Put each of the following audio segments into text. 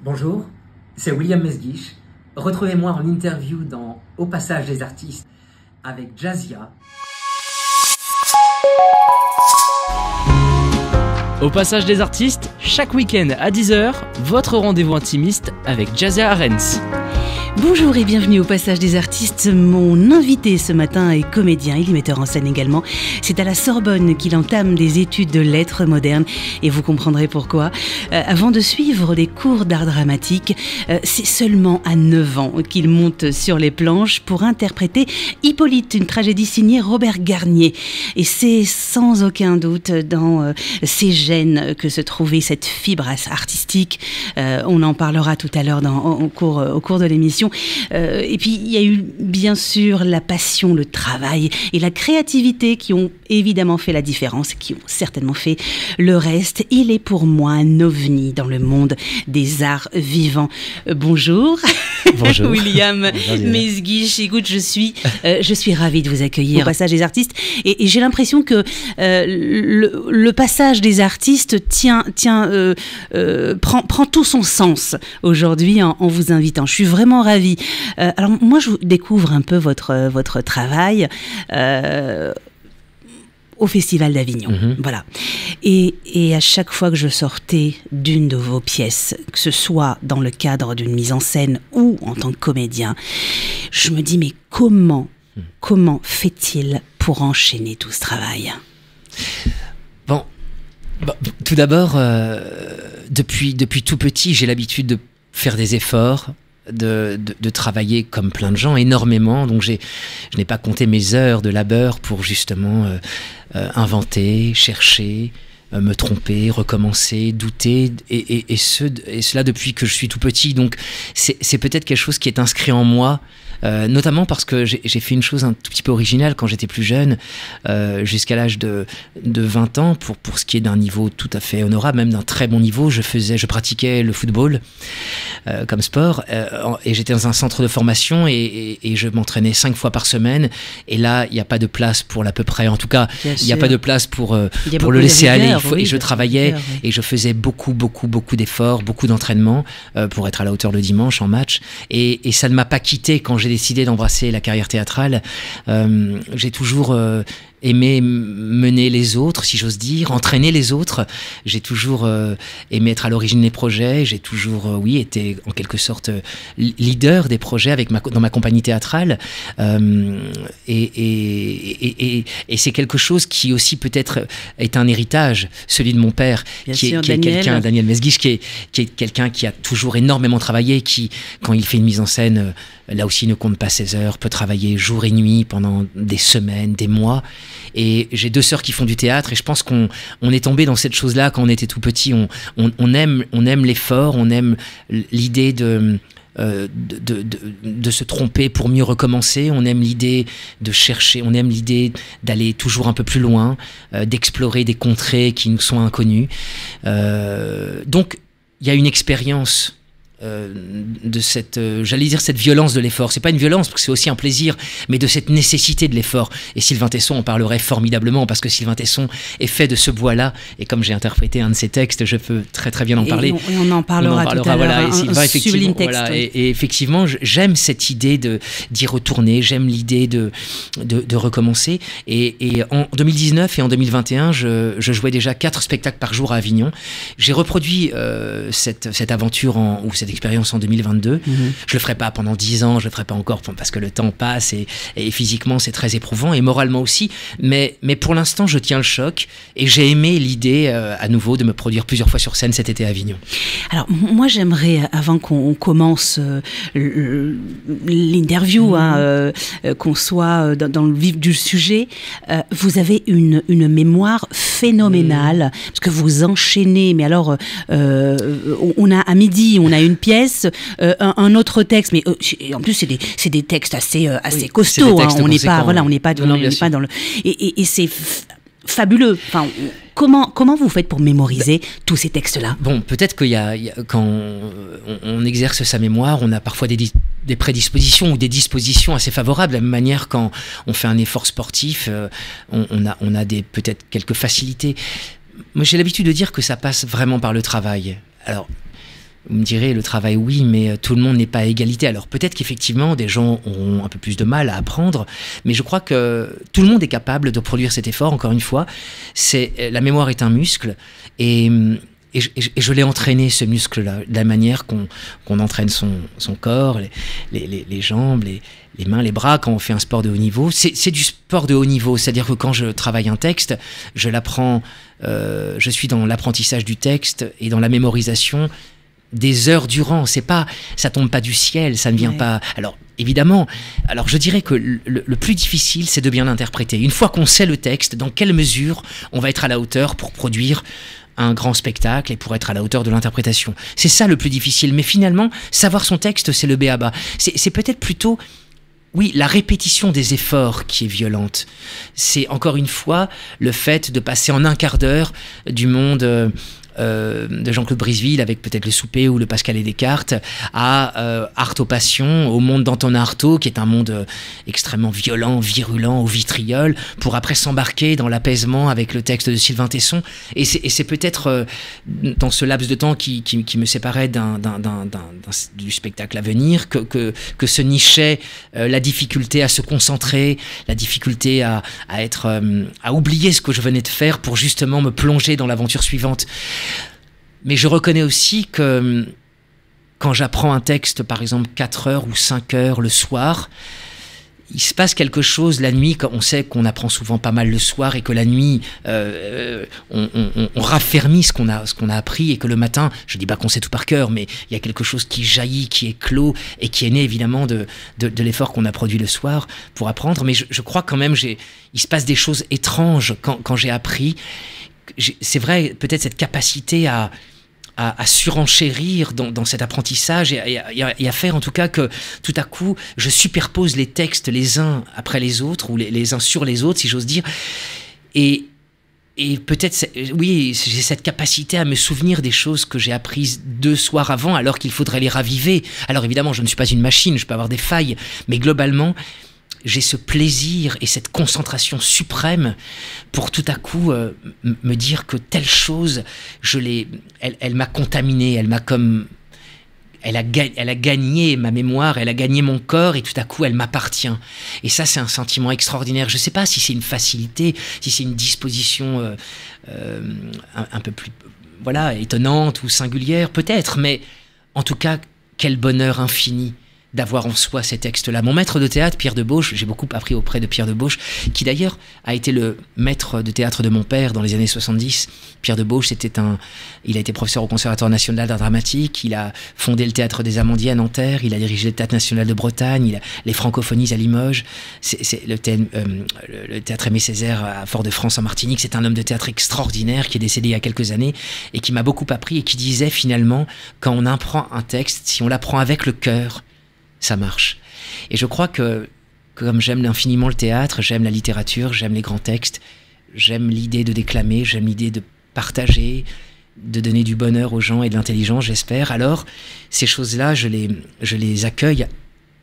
Bonjour, c'est William Mesguich. Retrouvez-moi en interview dans Au passage des artistes avec Jazia. Au passage des artistes, chaque week-end à 10h, votre rendez-vous intimiste avec Jazia Arens. Bonjour et bienvenue au Passage des Artistes. Mon invité ce matin est comédien, il est metteur en scène également. C'est à la Sorbonne qu'il entame des études de lettres modernes et vous comprendrez pourquoi. Euh, avant de suivre des cours d'art dramatique, euh, c'est seulement à 9 ans qu'il monte sur les planches pour interpréter Hippolyte, une tragédie signée Robert Garnier. Et c'est sans aucun doute dans euh, ses gènes que se trouvait cette fibre artistique. on en parlera tout à l'heure au cours de l'émission. Euh, et puis il y a eu bien sûr la passion, le travail et la créativité qui ont évidemment fait la différence, qui ont certainement fait le reste. Il est pour moi un ovni dans le monde des arts vivants. Euh, bonjour. Bonjour. William Mesguich. Écoute, je suis, euh, je suis ravie de vous accueillir au passage des artistes et, j'ai l'impression que le, passage des artistes tient, tient, prend, prend tout son sens aujourd'hui en, en vous invitant. Je suis vraiment ravie Euh, alors moi, je découvre un peu votre, votre travail. Euh, au Festival d'Avignon. Mhm. Voilà. Et, et, à chaque fois que je sortais d'une de vos pièces, que ce soit dans le cadre d'une mise en scène ou en tant que comédien, je me dis, mais comment, mhm. comment fait-il pour enchaîner tout ce travail? Bon, tout d'abord, euh, depuis, depuis tout petit, j'ai l'habitude de faire des efforts, de, travailler comme plein de gens énormément. Donc je n'ai pas compté mes heures de labeur pour justement euh, euh, inventer, chercher, euh, me tromper, recommencer, douter, et, et, et cela depuis que je suis tout petit. Donc c'est peut-être quelque chose qui est inscrit en moi euh, notamment parce que j'ai fait une chose un tout petit peu originale quand j'étais plus jeune, euh, jusqu'à l'âge de, de 20 ans, pour, pour ce qui est d'un niveau tout à fait honorable, même d'un très bon niveau, je faisais, je pratiquais le football euh, comme sport, et j'étais dans un centre de formation et, et, je m'entraînais cinq fois par semaine, et là, il n'y a pas de place pour l'à peu près, en tout cas, il n'y a pas de place pour, pour le laisser aller, il faut, et je travaillais, et je faisais beaucoup, beaucoup, beaucoup d'efforts, beaucoup d'entraînement pour être à la hauteur le dimanche en match, et, et ça ne m'a pas quitté quand j'ai j'ai décidé d'embrasser la carrière théâtrale, euh, j'ai toujours euh, aimé mener les autres, si j'ose dire, entraîner les autres. J'ai toujours euh, aimé être à l'origine des projets. J'ai toujours, oui, été en quelque sorte leader des projets avec ma, dans ma compagnie théâtrale. et, et, c'est quelque chose qui aussi peut-être est un héritage, celui de mon père, qui, est, quelqu'un, Daniel Mesguich, qui est, qui est quelqu'un qui a toujours énormément travaillé, qui, quand il fait une mise en scène, là aussi ne compte pas ses heures, peut travailler jour et nuit pendant des semaines, des mois. Et j'ai deux sœurs qui font du théâtre et je pense qu'on on est tombé dans cette chose-là quand on était tout petit. On, on, aime, on aime l'effort, on aime l'idée de, euh, de, de, de, se tromper pour mieux recommencer. On aime l'idée de chercher, on aime l'idée d'aller toujours un peu plus loin, euh, d'explorer des contrées qui nous sont inconnues. Euh, donc, il y a une expérience euh, de cette, euh, j'allais dire cette violence de l'effort. C'est pas une violence parce que c'est aussi un plaisir, mais de cette nécessité de l'effort. Et Sylvain Tesson en parlerait formidablement parce que Sylvain Tesson est fait de ce bois-là. Et comme j'ai interprété un de ses textes, je peux très très bien en parler. Et on, en parlera, tout à l'heure. effectivement, et, effectivement, j'aime cette idée de d'y retourner. J'aime l'idée de, de, recommencer. Et, en 2019 et en 2021, je, je, jouais déjà quatre spectacles par jour à Avignon. J'ai reproduit euh, cette, cette aventure en, ou cette expérience en 2022. Mhm. Je le ferai pas pendant 10 ans, je le ferai pas encore parce que le temps passe et, physiquement c'est très éprouvant et moralement aussi. Mais, mais pour l'instant, je tiens le choc et j'ai aimé l'idée euh, à nouveau de me produire plusieurs fois sur scène cet été à Avignon. Alors moi j'aimerais, avant qu'on commence euh, l'interview, hein, mhm. euh, qu'on soit dans, le vif du sujet, vous avez une, une mémoire phénoménale mhm. parce que vous enchaînez. Mais alors, on a à midi, on a une pièce, euh, un, autre texte, mais euh, en plus c'est des, des, textes assez, euh, assez costauds. Hein. on n'est pas, voilà, on n'est pas, pas dans le. Et, et, c'est fabuleux. Enfin, comment, comment vous faites pour mémoriser tous ces textes-là? Bon, peut-être qu'il y, a, quand on, exerce sa mémoire, on a parfois des, des, prédispositions ou des dispositions assez favorables. De la même manière, quand on fait un effort sportif, on, on, a, on a des peut-être quelques facilités. Moi, j'ai l'habitude de dire que ça passe vraiment par le travail. Alors, Vous me direz, le travail, oui, mais euh, tout le monde n'est pas à égalité. Alors peut-être qu'effectivement, des gens auront un peu plus de mal à apprendre, mais je crois que tout le monde est capable de produire cet effort, encore une fois. C'est, euh, la mémoire est un muscle, et, et je, l'ai entraîné, ce muscle-là, de la manière qu'on, qu'on entraîne son, son corps, les, les, les jambes, les, les mains, les bras quand on fait un sport de haut niveau. C'est du sport de haut niveau, c'est-à-dire que quand je travaille un texte, je l'apprends, euh, je suis dans l'apprentissage du texte et dans la mémorisation des heures durant. C'est pas, ça tombe pas du ciel, ça ne vient Ouais. pas. Alors évidemment, alors je dirais que le, le plus difficile, c'est de bien l'interpréter. Une fois qu'on sait le texte, dans quelle mesure on va être à la hauteur pour produire un grand spectacle et pour être à la hauteur de l'interprétation. C'est ça le plus difficile. Mais finalement, savoir son texte, c'est le béaba. C'est c'est peut-être plutôt oui, la répétition des efforts qui est violente. C'est encore une fois le fait de passer en un quart d'heure du monde euh, de Jean-Claude Briseville avec peut-être le souper ou le Pascal et Descartes à euh, Artaud Passion, au monde d'Antonin Artaud qui est un monde euh, extrêmement violent, virulent, au vitriol, pour après s'embarquer dans l'apaisement avec le texte de Sylvain Tesson. Et c'est peut-être euh, dans ce laps de temps qui, qui, qui me séparait d'un- du spectacle à venir que, que, que se nichait euh, la difficulté à se concentrer, la difficulté à, à être, à oublier ce que je venais de faire pour justement me plonger dans l'aventure suivante. Mais je reconnais aussi que hum, quand j'apprends un texte, par exemple 4 heures ou 5 heures le soir, il se passe quelque chose la nuit, on sait qu'on apprend souvent pas mal le soir et que la nuit, euh, euh, on, on- raffermit ce qu'on a, a appris et que le matin, je dis pas qu'on sait tout par cœur, mais il y a quelque chose qui jaillit, qui clos et qui est né évidemment de, de, l'effort qu'on a produit le soir pour apprendre. Mais je, crois quand même, il se passe des choses étranges quand j'ai appris. C'est vrai, peut-être cette capacité à, surenchérir dans, cet apprentissage et, à- faire en tout cas que tout à coup je superpose les textes les uns après les autres ou les, uns sur les autres si j'ose dire. Et, et peut-être oui j'ai cette capacité à me souvenir des choses que j'ai apprises deux soirs avant alors qu'il faudrait les raviver. Alors évidemment je ne suis pas une machine je peux avoir des failles mais globalement j'ai ce plaisir et cette concentration suprême pour tout à coup euh, me dire que telle chose, je l'ai, elle, m'a contaminé, elle m'a comme, elle a, ga- elle a gagné ma mémoire, elle a gagné mon corps et tout à coup elle m'appartient. Et ça c'est un sentiment extraordinaire. Je ne sais pas si c'est une facilité, si c'est une disposition euh, euh, un, un peu plus, voilà, étonnante ou singulière peut-être, mais en tout cas quel bonheur infini d'avoir en soi ces textes-là. Mon maître de théâtre, Pierre de Bauche, j'ai beaucoup appris auprès de Pierre de Bauche, qui d'ailleurs a été le maître de théâtre de mon père dans les années 70. Pierre de Bauche, c'était un, il a été professeur au Conservatoire national d'art dramatique, il a fondé le théâtre des Amandiers à Nanterre, il a dirigé le théâtre national de Bretagne, il a les francophonies à Limoges, c'est, euh, le- le théâtre Aimé Césaire à Fort-de-France en Martinique. C'est un homme de théâtre extraordinaire qui est décédé il y a quelques années et qui m'a beaucoup appris et qui disait finalement, quand on apprend un texte, si on l'apprend avec le cœur, ça marche. Et je crois que, comme j'aime infiniment le théâtre, j'aime la littérature, j'aime les grands textes, j'aime l'idée de déclamer, j'aime l'idée de partager, de donner du bonheur aux gens et de l'intelligence, j'espère. Alors, ces choses-là, je les, je les accueille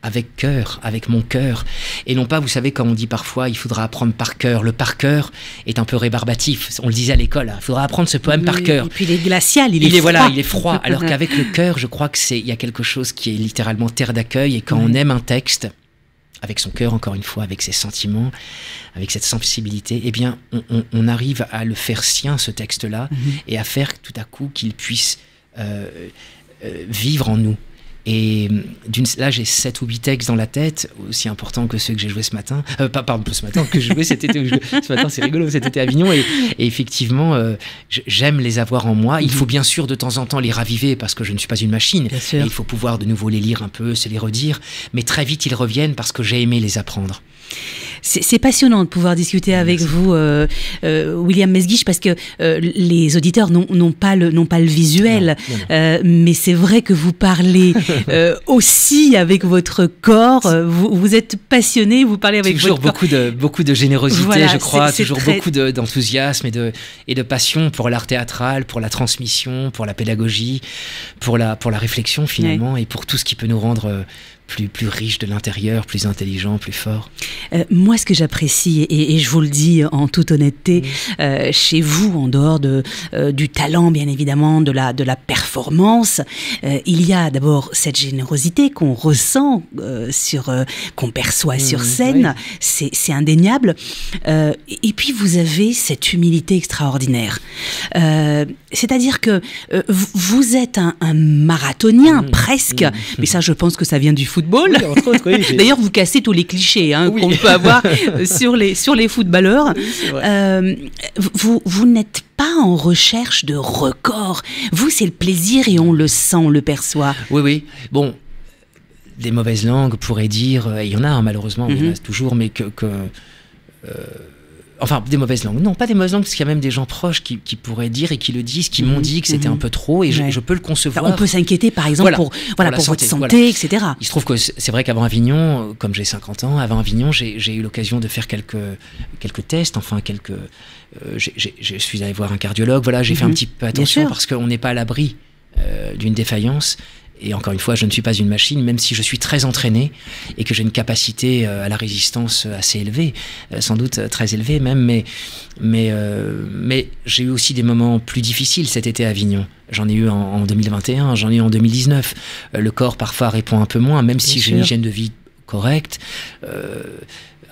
avec cœur, avec mon cœur. Et non pas, vous savez, comme on dit parfois, il faudra apprendre par cœur. Le par cœur est un peu rébarbatif. On le disait à l'école, hein. il faudra apprendre ce poème par cœur. Et puis il est glacial, il, Il, est, est voilà, froid. il est froid. Alors qu'avec le cœur, je crois que c'est il y a quelque chose qui est littéralement terre d'accueil. Et quand on aime un texte, avec son cœur encore une fois, avec ses sentiments, avec cette sensibilité, eh bien, on, on- on arrive à le faire sien ce texte-là Mhm. et à faire tout à coup qu'il puisse euh, euh, vivre en nous. Et d'une, là, j'ai sept ou huit textes dans la tête, aussi importants que ceux que j'ai joués ce matin. Euh, pas, pardon, pas ce matin, que j'ai joué cet été. Ce matin, c'est rigolo, cet été à Avignon. Et, et effectivement, euh, j'aime les avoir en moi. Il faut bien sûr de temps en temps les raviver parce que je ne suis pas une machine. Bien Et sûr. il faut pouvoir de nouveau les lire un peu, se les redire. Mais très vite, ils reviennent parce que j'ai aimé les apprendre. C'est passionnant de pouvoir discuter avec vous, euh, euh, William Mesguich, parce que euh, les auditeurs n'ont pas le n'ont pas le visuel, Non, non, non. Mais c'est vrai que vous parlez aussi avec votre corps. Vous, vous êtes passionné, vous parlez avec toujours votre corps. beaucoup de beaucoup de générosité, Voilà, je crois, c'est- c'est toujours très- beaucoup de- d'enthousiasme et de et de passion pour l'art théâtral, pour la transmission, pour la pédagogie, pour la pour la réflexion finalement et pour tout ce qui peut nous rendre plus plus riches de l'intérieur, plus intelligents, plus forts. Euh, moi, ce que j'apprécie, et, je vous le dis en toute honnêteté, euh, chez vous, en dehors de, euh, du talent, bien évidemment, de la, de la performance, il y a d'abord cette générosité qu'on ressent, sur, qu'on perçoit sur mmh, scène, c'est indéniable. et puis, vous avez cette humilité extraordinaire. C'est-à-dire que vous êtes un, marathonien, mmh, presque, mmh, mais ça, je pense que ça vient du football. D'ailleurs, vous cassez tous les clichés hein, qu'on peut avoir sur les, sur les footballeurs. Euh, vous, vous n'êtes pas en recherche de records. Vous, c'est le plaisir et on le sent, on le perçoit. Oui, oui. Bon, des mauvaises langues pourraient dire, et il y en a hein, malheureusement, il y en a mhm. toujours, mais que, que euh, Enfin, des mauvaises langues. Non, pas des mauvaises langues, parce qu'il y a même des gens proches qui, pourraient dire et qui le disent, qui m'ont mhm. dit que c'était un mhm. peu trop, et je, peux le concevoir. on peut s'inquiéter, par exemple, pour, voilà, pour, votre santé, etc. Il se trouve que c'est vrai qu'avant Avignon, euh, comme j'ai 50 ans, avant Avignon, j'ai eu l'occasion de faire quelques, quelques tests, enfin, quelques. Euh, je suis allé voir un cardiologue, voilà, j'ai fait un mhm. petit peu attention, parce qu'on n'est pas à l'abri euh, d'une défaillance. Et encore une fois, je ne suis pas une machine, même si je suis très entraîné et que j'ai une capacité euh, à la résistance assez élevée, euh, sans doute très élevée même, mais, mais, euh, mais j'ai eu aussi des moments plus difficiles cet été à Avignon. J'en ai eu en, 2021, j'en ai eu en 2019. Le corps parfois répond un peu moins, même si j'ai une hygiène de vie correcte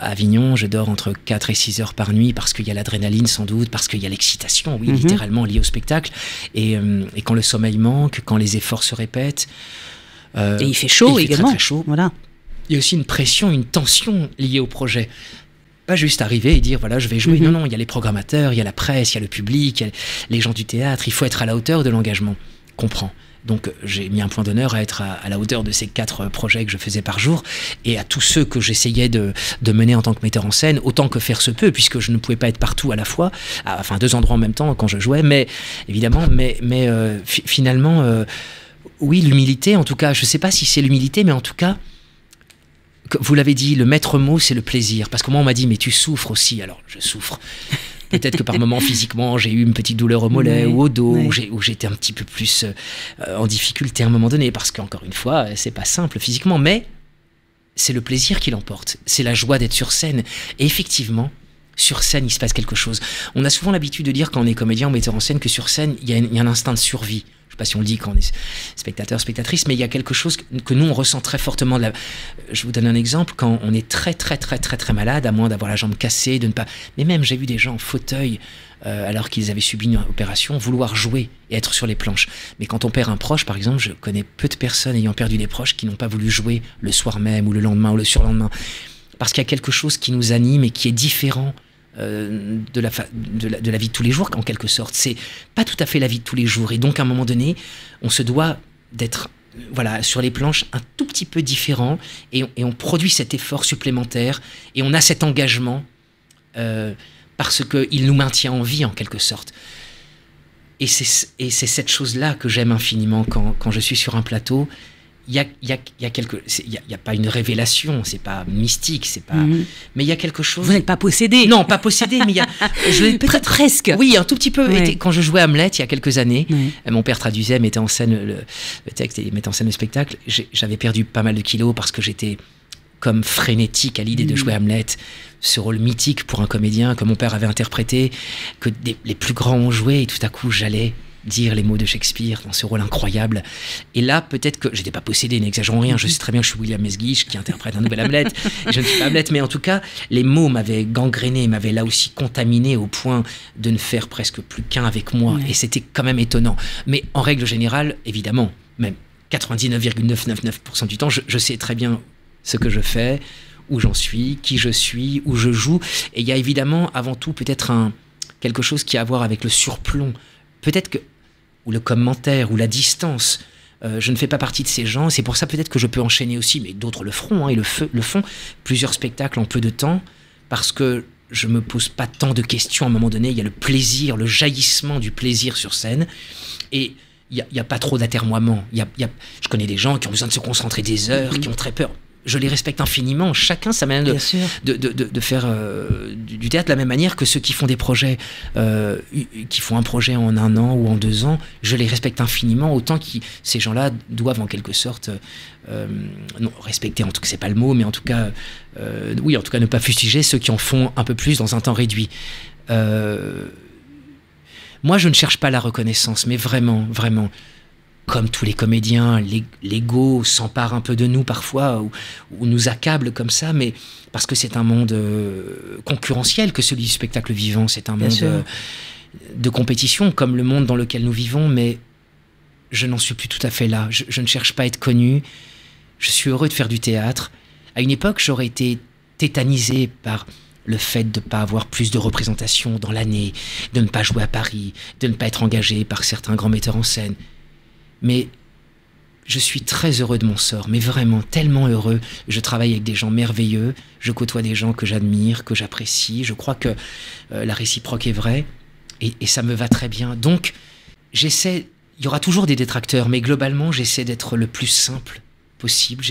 à Avignon, je dors entre 4 et 6 heures par nuit parce qu'il y a l'adrénaline sans doute, parce qu'il y a l'excitation, oui, mhm. littéralement liée au spectacle. Euh, et, quand le sommeil manque, quand les efforts se répètent. Euh, et il fait chaud également. Très, chaud. Voilà. Il y a aussi une pression, une tension liée au projet. Pas juste arriver et dire voilà, je vais jouer. Mhm. Non, non, il y a les programmateurs, il y a la presse, il y a le public, il y a les gens du théâtre. Il faut être à la hauteur de l'engagement. Comprends. Donc j'ai mis un point d'honneur à être à, la hauteur de ces quatre projets que je faisais par jour et à tous ceux que j'essayais de, mener en tant que metteur en scène, autant que faire se peut, puisque je ne pouvais pas être partout à la fois, enfin deux endroits en même temps quand je jouais, mais évidemment, mais, mais euh, finalement, euh, oui, l'humilité, en tout cas, je ne sais pas si c'est l'humilité, mais en tout cas, vous l'avez dit, le maître mot, c'est le plaisir. Parce que moi, on m'a dit, mais tu souffres aussi. Alors, je souffre. Peut-être que par moment physiquement j'ai eu une petite douleur au mollet ou au dos, où j'étais un petit peu plus euh, en difficulté à un moment donné, parce qu'encore une fois, c'est pas simple physiquement, mais c'est le plaisir qui l'emporte, c'est la joie d'être sur scène. Et effectivement, sur scène, il se passe quelque chose. On a souvent l'habitude de dire quand on est comédien ou metteur en scène que sur scène, il y, a un instinct de survie je sais pas si on le dit quand on est spectateur, spectatrice, mais il y a quelque chose que nous on ressent très fortement. Je vous donne un exemple, quand on est très très très très très malade, à moins d'avoir la jambe cassée, de ne pas. Mais même j'ai vu des gens en fauteuil euh, alors qu'ils avaient subi une opération vouloir jouer et être sur les planches. Mais quand on perd un proche, par exemple, je connais peu de personnes ayant perdu des proches qui n'ont pas voulu jouer le soir même ou le lendemain ou le surlendemain, parce qu'il y a quelque chose qui nous anime et qui est différent euh, de, la, vie de tous les jours, en quelque sorte. C'est pas tout à fait la vie de tous les jours. Et donc, à un moment donné, on se doit d'être voilà, sur les planches un tout petit peu différent et, on produit cet effort supplémentaire et on a cet engagement euh, parce qu'il nous maintient en vie en quelque sorte. Et c'est cette chose-là que j'aime infiniment quand, je suis sur un plateau il y a, y, a, y a, quelque il y, a, pas une révélation c'est pas mystique c'est pas mhm. mais il y a quelque chose. Vous n'êtes pas possédé. Non pas possédé mais il y a je peut-être presque. Oui un tout petit peu. Quand je jouais Hamlet il y a quelques années euh, mon père traduisait mettait en scène le, le texte et mettait en scène le spectacle. J'avais perdu pas mal de kilos parce que j'étais comme frénétique à l'idée de mhm. jouer Hamlet. Ce rôle mythique pour un comédien que mon père avait interprété que les plus grands ont joué et tout à coup j'allais dire les mots de Shakespeare dans ce rôle incroyable. Et là, peut-être que j'étais pas possédé, n'exagérons rien. Je sais très bien que je suis William Mesguich qui interprète un nouvel Hamlet. je ne suis pas Hamlet, mais en tout cas, les mots m'avaient gangréné, m'avaient là aussi contaminé au point de ne faire presque plus qu'un avec moi. Et c'était quand même étonnant. Mais en règle générale, évidemment, même 99,999% du temps, je, je sais très bien ce que je fais, où j'en suis, qui je suis, où je joue. Et il y a évidemment, avant tout, peut-être un quelque chose qui a à voir avec le surplomb peut-être que, ou le commentaire, ou la distance, euh, je ne fais pas partie de ces gens, c'est pour ça peut-être que je peux enchaîner aussi, mais d'autres le feront, hein, et le, le font, plusieurs spectacles en peu de temps, parce que je me pose pas tant de questions. À un moment donné, il y a le plaisir, le jaillissement du plaisir sur scène, et il n'y a, a, pas trop d'atermoiement. Y a, y a, je connais des gens qui ont besoin de se concentrer des heures, qui ont très peur je les respecte infiniment. Chacun sa manière de, de, de, de, faire euh, du théâtre de la même manière que ceux qui font des projets, euh, qui font un projet en un an ou en deux ans, je les respecte infiniment, autant que ces gens-là doivent en quelque sorte, euh, non, respecter, en tout cas, c'est pas le mot, mais en tout cas, oui, en tout cas, ne pas fustiger ceux qui en font un peu plus dans un temps réduit. moi, je ne cherche pas la reconnaissance, mais vraiment, vraiment comme tous les comédiens, l'ego s'empare un peu de nous parfois, ou, nous accable comme ça, mais parce que c'est un monde euh, concurrentiel que celui du spectacle vivant, c'est un monde euh, de compétition comme le monde dans lequel nous vivons, mais je n'en suis plus tout à fait là. Je, je, ne cherche pas à être connu, je suis heureux de faire du théâtre. À une époque, j'aurais été tétanisé par le fait de ne pas avoir plus de représentation dans l'année, de ne pas jouer à Paris, de ne pas être engagé par certains grands metteurs en scène. Mais je suis très heureux de mon sort, mais vraiment tellement heureux. Je travaille avec des gens merveilleux, je côtoie des gens que j'admire, que j'apprécie. Je crois que euh, la réciproque est vraie et, et, ça me va très bien. Donc, j'essaie, il y aura toujours des détracteurs, mais globalement, j'essaie d'être le plus simple possible.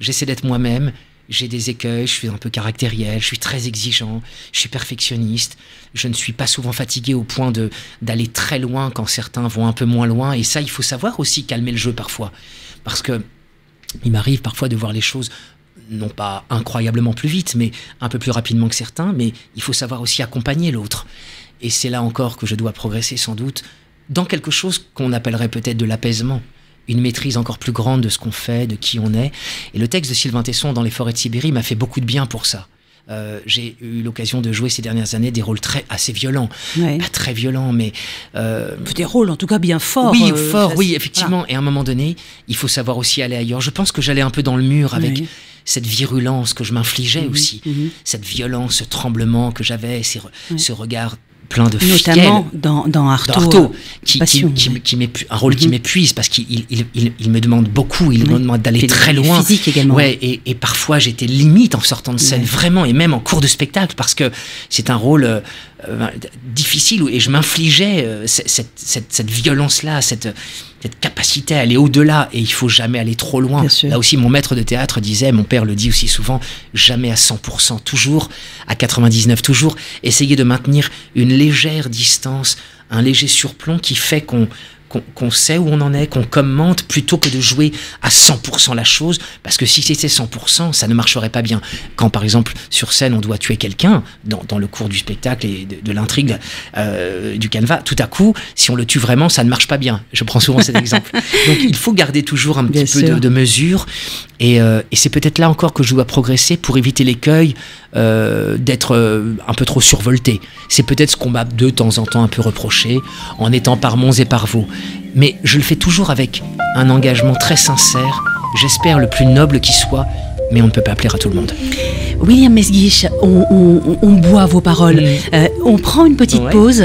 J'essaie d'être moi-même j'ai des écueils, je suis un peu caractériel, je suis très exigeant, je suis perfectionniste, je ne suis pas souvent fatigué au point de d'aller très loin quand certains vont un peu moins loin. Et ça, il faut savoir aussi calmer le jeu parfois, parce que il m'arrive parfois de voir les choses non pas incroyablement plus vite, mais un peu plus rapidement que certains. Mais il faut savoir aussi accompagner l'autre. Et c'est là encore que je dois progresser sans doute dans quelque chose qu'on appellerait peut-être de l'apaisement une maîtrise encore plus grande de ce qu'on fait, de qui on est. Et le texte de Sylvain Tesson dans Les forêts de Sibérie m'a fait beaucoup de bien pour ça. Euh, j'ai eu l'occasion de jouer ces dernières années des rôles très assez violents, pas très violents, mais euh, des rôles en tout cas bien forts. Oui, euh, forts, oui, effectivement. Et à un moment donné, il faut savoir aussi aller ailleurs. Je pense que j'allais un peu dans le mur avec cette virulence que je m'infligeais mhm, aussi, mhm. cette violence, ce tremblement que j'avais, ce regard plein de Notamment dans, dans Artaud, qui, qui, un rôle qui mhm. m'épuise parce qu'il il, il, me demande beaucoup, il me demande d'aller très loin. Physique également. Ouais, et, et parfois j'étais limite en sortant de scène, vraiment, et même en cours de spectacle, parce que c'est un rôle euh, difficile et je m'infligeais euh, cette, cette, cette violence-là, cette, cette capacité à aller au-delà et il faut jamais aller trop loin. Là aussi, mon maître de théâtre disait, mon père le dit aussi souvent, jamais à 100%, toujours à 99, toujours essayer de maintenir une légère distance, un léger surplomb qui fait qu'on qu'on sait où on en est, qu'on commente, plutôt que de jouer à 100% la chose, parce que si c'était 100%, ça ne marcherait pas bien. Quand par exemple sur scène on doit tuer quelqu'un, dans, dans, le cours du spectacle et de, l'intrigue euh, du canevas, tout à coup, si on le tue vraiment, ça ne marche pas bien. Je prends souvent cet exemple. Donc il faut garder toujours un petit peu de, de, mesure, et, euh, et c'est peut-être là encore que je dois progresser pour éviter l'écueil euh, d'être un peu trop survolté. C'est peut-être ce qu'on m'a de temps en temps un peu reproché, en étant par monts et par vaux. Mais je le fais toujours avec un engagement très sincère, j'espère le plus noble qui soit, mais on ne peut pas plaire à tout le monde. William Mesguich, on, boit vos paroles. Euh, on prend une petite pause.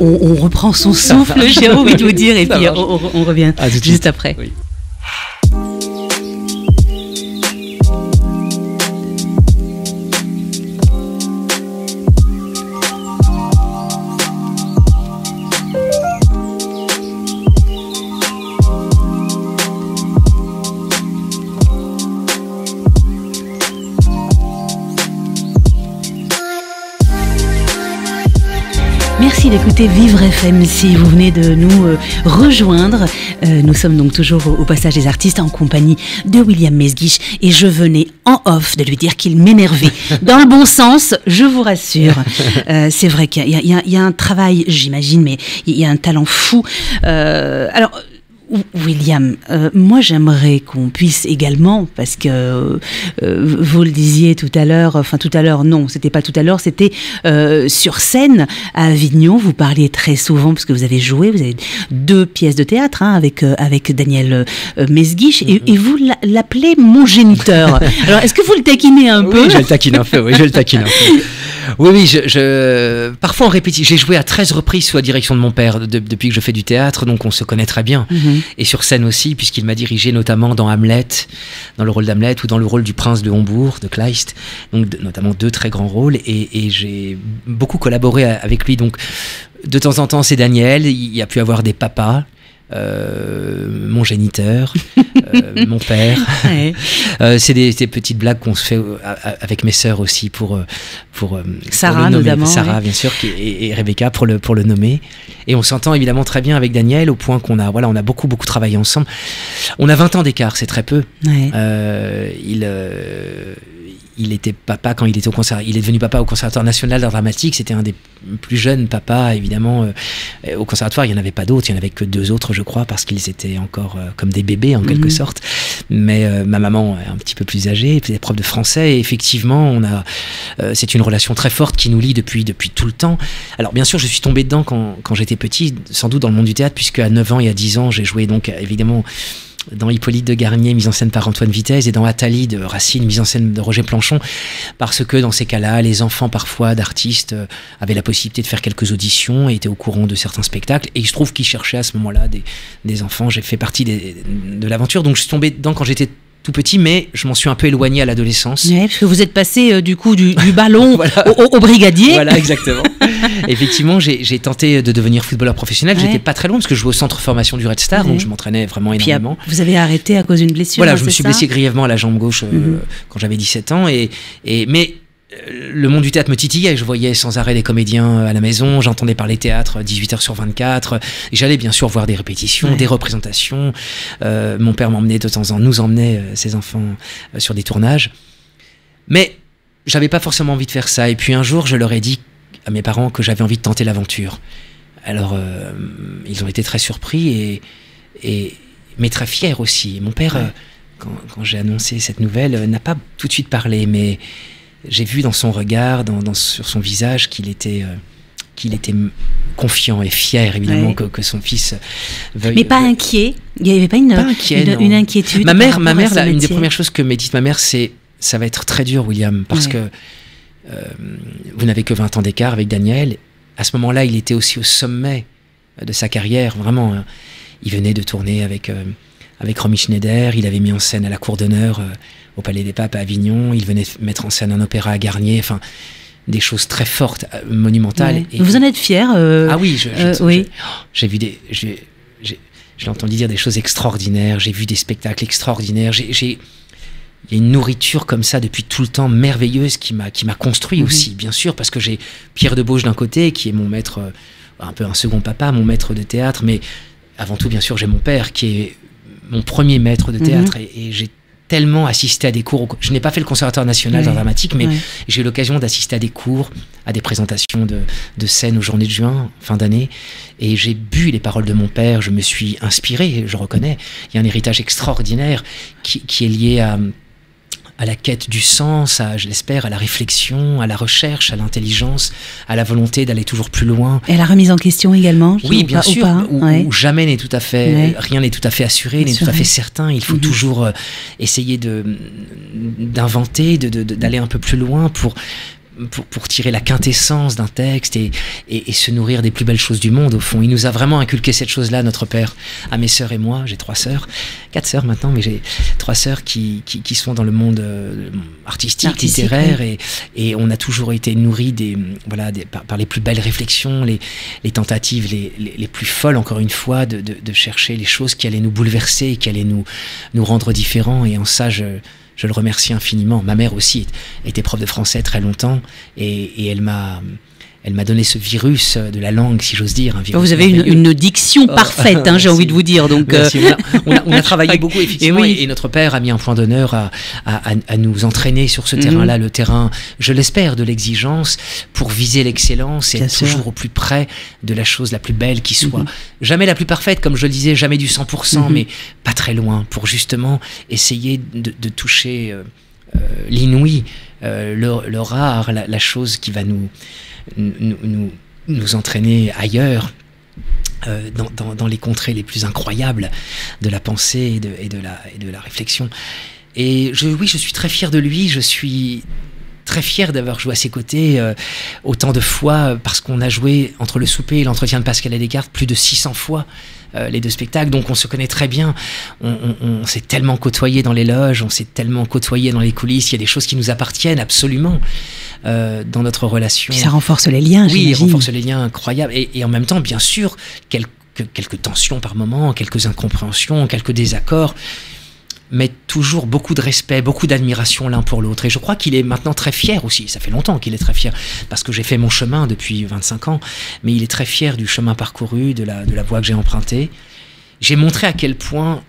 On, reprend son souffle, j'ai envie de vous dire, et puis on, revient juste après. D'écouter Vivre FM si vous venez de nous euh, rejoindre. Euh, nous sommes donc toujours au, passage des artistes en compagnie de William Mesguich et je venais en off de lui dire qu'il m'énervait. Dans le bon sens, je vous rassure. Euh, c'est vrai qu'il y, y, a un travail, j'imagine, mais il y a un talent fou. alors, William, euh, moi j'aimerais qu'on puisse également, parce que euh, vous le disiez tout à l'heure, enfin tout à l'heure, non, c'était pas tout à l'heure, c'était euh, sur scène à Avignon. Vous parliez très souvent parce que vous avez joué, vous avez deux pièces de théâtre hein, avec avec Daniel Mesguich et, et, vous l'appelez mon géniteur. Alors est-ce que vous le taquinez un peu? Oui, je le taquine un peu. Oui, je le taquine un peu. Oui, oui, je, parfois on répétit. J'ai joué à 13 reprises sous la direction de mon père depuis que je fais du théâtre, donc on se connaît très bien. Mhm. Et sur scène aussi, puisqu'il m'a dirigé notamment dans Hamlet, dans le rôle d'Hamlet ou dans le rôle du prince de Hombourg, de Kleist, donc notamment deux très grands rôles. Et, et j'ai beaucoup collaboré avec lui. Donc de temps en temps, c'est Daniel. Il y a pu avoir des papas euh, mon géniteur, euh, mon père. Euh, c'est des, petites blagues qu'on se fait avec mes sœurs aussi pour pour Sarah notamment, Sarah bien sûr et, Rebecca pour le pour le nommer. Et on s'entend évidemment très bien avec Daniel au point qu'on a voilà on a beaucoup beaucoup travaillé ensemble. On a 20 ans d'écart, c'est très peu. il il était papa quand il était au concert. Il est devenu papa au Conservatoire national d'art dramatique. C'était un des plus jeunes papas, évidemment. Euh, au conservatoire, il n'y en avait pas d'autres. Il n'y en avait que deux autres, je crois, parce qu'ils étaient encore euh, comme des bébés, en quelque mhm. sorte. Mais euh, ma maman est un petit peu plus âgée, faisait prof de français. Et effectivement, on a, c'est une relation très forte qui nous lie depuis, depuis tout le temps. Alors, bien sûr, je suis tombé dedans quand, quand j'étais petit, sans doute dans le monde du théâtre, puisque à 9 ans et à 10 ans, j'ai joué donc, évidemment, dans Hippolyte de Garnier, mise en scène par Antoine Vitesse, et dans Athalie de Racine, mise en scène de Roger Planchon, parce que dans ces cas-là, les enfants parfois d'artistes euh, avaient la possibilité de faire quelques auditions et étaient au courant de certains spectacles, et il se trouve qu'ils cherchaient à ce moment-là des, enfants. J'ai fait partie de l'aventure, donc je suis tombé dedans quand j'étais tout petit, mais je m'en suis un peu éloigné à l'adolescence. Oui, parce que vous êtes passé euh, du coup du, ballon au, brigadier. Voilà, exactement. Effectivement, j'ai tenté de devenir footballeur professionnel. J'étais pas très loin parce que je jouais au centre formation du Red Star, donc je m'entraînais vraiment énormément. vous avez arrêté à cause d'une blessure. Voilà, je me suis blessé grièvement à la jambe gauche euh, mhm. quand j'avais 17 ans, et, et mais le monde du théâtre me titillait. Je voyais sans arrêt des comédiens euh, à la maison, j'entendais parler théâtre 18 heures sur 24. J'allais bien sûr voir des répétitions, des représentations. Euh, mon père m'emmenait de temps en temps, nous emmenait ses enfants sur des tournages. Mais j'avais pas forcément envie de faire ça. Et puis un jour, je leur ai dit à mes parents que j'avais envie de tenter l'aventure. Alors, ils ont été très surpris et, mais très fiers aussi. Mon père, quand, quand j'ai annoncé cette nouvelle, n'a pas tout de suite parlé, mais j'ai vu dans son regard, dans, sur son visage, qu'il était, euh, qu'il était confiant et fier, évidemment, que, son fils veuille. Mais pas inquiet. Il n'y avait pas une, une, inquiétude. Ma mère, ma mère, une des premières choses que m'a dit ma mère, c'est ça va être très dur, William, parce que euh, vous n'avez que 20 ans d'écart avec Daniel. À ce moment-là, il était aussi au sommet de sa carrière, vraiment. Hein. Il venait de tourner avec, euh, avec Romy Schneider, il avait mis en scène à la Cour d'honneur au Palais des Papes à Avignon, il venait mettre en scène un opéra à Garnier, enfin des choses très fortes, euh, monumentales. Et, vous en êtes fier euh, Ah oui, euh, oui. j'ai vu des, j'ai entendu dire des choses extraordinaires, j'ai vu des spectacles extraordinaires, j'ai il y a une nourriture comme ça depuis tout le temps merveilleuse qui m'a qui m'a construit mhm. aussi bien sûr parce que j'ai Pierre de Bauche d'un côté qui est mon maître un peu un second papa mon maître de théâtre mais avant tout bien sûr j'ai mon père qui est mon premier maître de mhm. théâtre et, et j'ai tellement assisté à des cours. Je n'ai pas fait le Conservatoire national d'art dramatique, mais j'ai eu l'occasion d'assister à des cours, à des présentations de, de scènes aux journées de juin, fin d'année. Et j'ai bu les paroles de mon père, je me suis inspiré, je reconnais. Il y a un héritage extraordinaire qui, qui est lié à à la quête du sens, à, je l'espère, à la réflexion, à la recherche, à l'intelligence, à la volonté d'aller toujours plus loin. Et à la remise en question également. Oui, bien sûr. Où, jamais n'est tout à fait, rien n'est tout à fait assuré, n'est tout à fait certain. Il faut mhm. toujours euh, essayer de d'inventer, d'aller un peu plus loin pour pour, tirer la quintessence d'un texte et, et, se nourrir des plus belles choses du monde, au fond. Il nous a vraiment inculqué cette chose-là, notre père, à mes sœurs et moi. J'ai trois sœurs, quatre sœurs maintenant, mais j'ai trois sœurs qui, qui, qui, sont dans le monde euh, artistique, littéraire, et, et, on a toujours été nourris des, voilà, des, par, les plus belles réflexions, les, les tentatives les, les, plus folles, encore une fois, de, de, de, chercher les choses qui allaient nous bouleverser, qui allaient nous, nous rendre différents. Et en ça, je je le remercie infiniment. Ma mère aussi était prof de français très longtemps et, elle m'a elle m'a donné ce virus de la langue, si j'ose dire. Vous avez une, diction oh. parfaite, hein, j'ai envie de vous dire. Donc, euh, on, a, travaillé beaucoup, effectivement, et, notre père a mis un point d'honneur à, à, nous entraîner sur ce mhm. terrain-là, le terrain, je l'espère, de l'exigence, pour viser l'excellence et être toujours au plus près de la chose la plus belle qui soit. Mhm. Jamais la plus parfaite, comme je le disais, jamais du 100%, mhm. mais pas très loin, pour justement essayer de, toucher euh, euh, l'inouï, le, rare, la chose qui va nous nous, nous, entraîner ailleurs. Euh, dans, les contrées les plus incroyables de la pensée et de, la, réflexion. Et oui, je suis très fier de lui, je suis très fier d'avoir joué à ses côtés euh, autant de fois, parce qu'on a joué entre le souper et l'entretien de Pascal et Descartes plus de 600 fois. Euh, les deux spectacles, donc on se connaît très bien. On, s'est tellement côtoyé dans les loges, on s'est tellement côtoyé dans les coulisses. Il y a des choses qui nous appartiennent absolument euh, dans notre relation. ça renforce les liens. Oui, ça renforce les liens incroyables. Et, en même temps, bien sûr, quel quelques tensions par moments, quelques incompréhensions, quelques désaccords, mais toujours beaucoup de respect, beaucoup d'admiration l'un pour l'autre. Et je crois qu'il est maintenant très fier aussi, ça fait longtemps qu'il est très fier, parce que j'ai fait mon chemin depuis 25 ans, mais il est très fier du chemin parcouru, de la, voie que j'ai empruntée. J'ai montré à quel point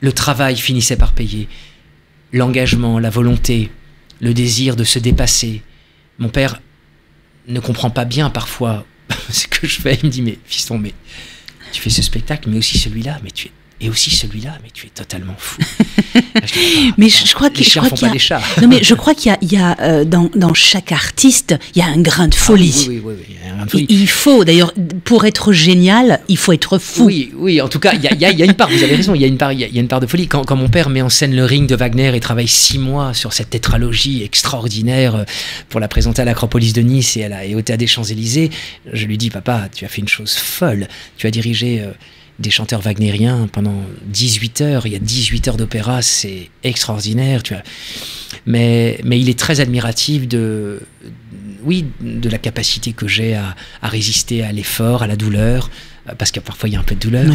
le travail finissait par payer, l'engagement, la volonté, le désir de se dépasser. Mon père ne comprend pas bien parfois ce que je fais. Il me dit, mais fiston, mais tu fais ce spectacle, mais aussi celui-là, mais tu es et aussi celui-là, mais tu es totalement fou. mais je, crois qu'il y a, non mais je crois qu'il y a, il y a euh, dans, dans, chaque artiste, il y a un grain de ah folie. oui, oui, oui, il, il, faut d'ailleurs pour être génial, il faut être fou. Oui, oui, en tout cas, il y a, il y a une part. Vous avez raison, il y a une part, il y a, une part de folie. Quand, quand, mon père met en scène le Ring de Wagner et travaille six mois sur cette tétralogie extraordinaire euh, pour la présenter à l'Acropolis de Nice et, à la, et au Théâtre des Champs Élysées, je lui dis, papa, tu as fait une chose folle. Tu as dirigé euh, des chanteurs wagnériens pendant 18 heures. Il y a 18 heures d'opéra, c'est extraordinaire. Tu vois. Mais, mais il est très admiratif de, oui, de la capacité que j'ai à, résister à l'effort, à la douleur, parce que parfois il y a un peu de douleur,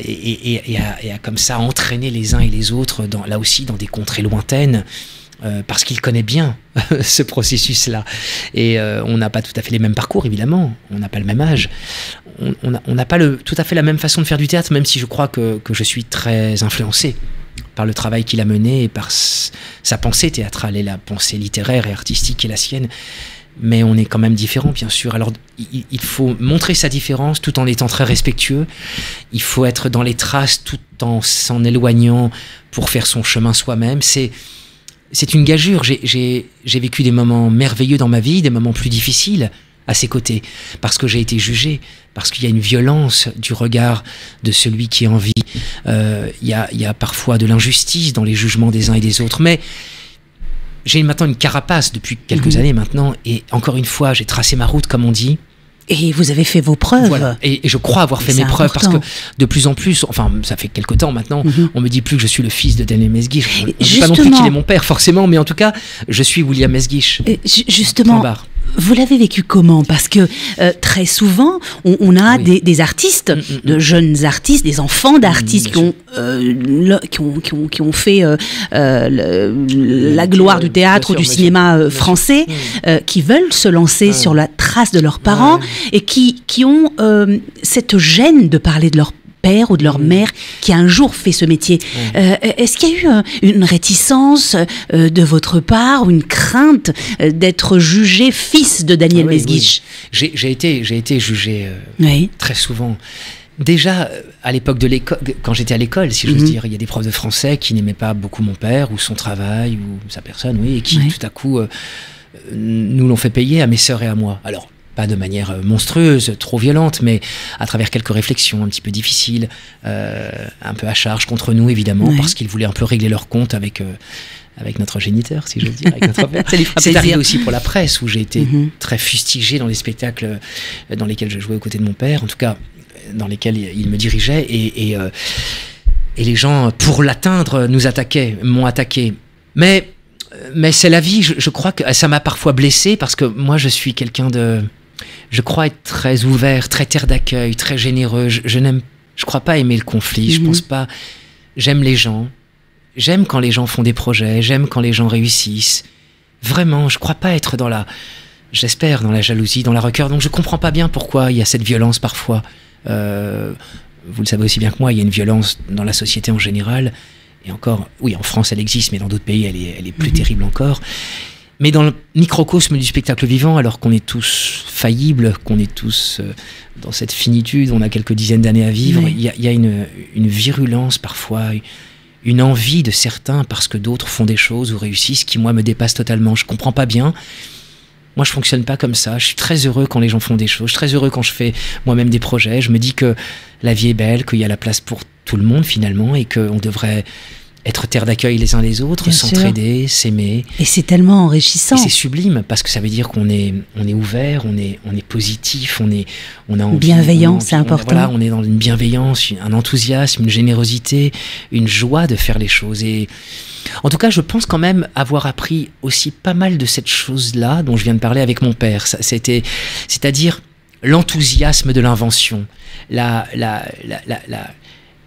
et, et, à, comme ça entraîner les uns et les autres, dans, là aussi dans des contrées lointaines. Euh, parce qu'il connaît bien ce processus-là. Et euh, on n'a pas tout à fait les mêmes parcours, évidemment. On n'a pas le même âge. On n'a pas le, tout à fait la même façon de faire du théâtre, même si je crois que, que je suis très influencé par le travail qu'il a mené et par sa pensée théâtrale et la pensée littéraire et artistique qui est la sienne. Mais on est quand même différent, bien sûr. Alors, il, il faut montrer sa différence tout en étant très respectueux. Il faut être dans les traces tout en s'en éloignant pour faire son chemin soi-même. C'est c'est une gageure. J'ai vécu des moments merveilleux dans ma vie, des moments plus difficiles à ses côtés, parce que j'ai été jugé, parce qu'il y a une violence du regard de celui qui en vit. Euh, il y, a, parfois de l'injustice dans les jugements des uns et des autres, mais j'ai maintenant une carapace depuis quelques mhm. années maintenant, et encore une fois, j'ai tracé ma route, comme on dit. Et vous avez fait vos preuves. Voilà. Et, je crois avoir fait mes preuves parce que de plus en plus, enfin, ça fait quelque temps maintenant, mhm. on me dit plus que je suis le fils de Daniel Mesguich. Je ne dis pas non plus qu'il est mon père, forcément, mais en tout cas, je suis William Mesguich. Justement, vous l'avez vécu comment? Parce que euh, très souvent, on, a des, artistes, mm, mm, de mm. jeunes artistes, des enfants d'artistes qui, euh, qui, ont, qui, ont, qui, ont, fait euh, la gloire du théâtre ou du cinéma français, qui veulent se lancer sur la trace de leurs parents et qui, qui ont cette gêne de parler de leurs ou de leur mm. mère qui a un jour fait ce métier. Mm. Euh, est-ce qu'il y a eu euh, une réticence euh, de votre part ou une crainte d'être jugé fils de Daniel ah J'ai été, été jugé très souvent. Déjà, à l'époque de l'école, quand j'étais à l'école, si j'ose mm-hmm. dire, il y a des profs de français qui n'aimaient pas beaucoup mon père ou son travail ou sa personne, oui, et qui tout à coup nous l'ont fait payer à mes sœurs et à moi. Alors, pas de manière euh, monstrueuse, trop violente, mais à travers quelques réflexions un petit peu difficiles, euh, un peu à charge contre nous évidemment, parce qu'ils voulaient un peu régler leur compte avec euh, avec notre géniteur, si je veux dire, avec notre père. C'est arrivé aussi pour la presse, où j'ai été mhm. très fustigé dans les spectacles dans lesquels je jouais aux côtés de mon père, en tout cas dans lesquels il me dirigeait, et, et, et les gens, pour l'atteindre, nous attaquaient, m'ont attaqué. Mais mais c'est la vie, je, je crois que ça m'a parfois blessé, parce que moi je suis quelqu'un de je crois être très ouvert, très terre d'accueil, très généreux. Je, n'aime, je crois pas aimer le conflit. Je mhm. pense pas. J'aime les gens. J'aime quand les gens font des projets. J'aime quand les gens réussissent. Vraiment, je crois pas être dans la, j'espère dans la jalousie, dans la requeur. Donc je comprends pas bien pourquoi il y a cette violence parfois. Euh, vous le savez aussi bien que moi, il y a une violence dans la société en général. Et encore, oui, en France elle existe, mais dans d'autres pays elle est, elle est plus mhm. terrible encore. Mais dans le microcosme du spectacle vivant, alors qu'on est tous faillibles, qu'on est tous euh, dans cette finitude, on a quelques dizaines d'années à vivre, il y, a, une, virulence parfois, une envie de certains parce que d'autres font des choses ou réussissent qui, moi, me dépassent totalement. Je comprends pas bien. Moi, je fonctionne pas comme ça. Je suis très heureux quand les gens font des choses. Je suis très heureux quand je fais moi-même des projets. Je me dis que la vie est belle, qu'il y a la place pour tout le monde finalement et qu'on devrait être terre d'accueil les uns les autres, s'entraider, s'aimer. Et c'est tellement enrichissant. C'est sublime parce que ça veut dire qu'on est, on est ouvert, on est, on est positif, on est, on a envie, bienveillant, c'est important. voilà, on est dans une bienveillance, un enthousiasme, une générosité, une joie de faire les choses. Et en tout cas, je pense quand même avoir appris aussi pas mal de cette chose-là dont je viens de parler avec mon père. C'était, c'est-à-dire l'enthousiasme de l'invention, la, la, la, la,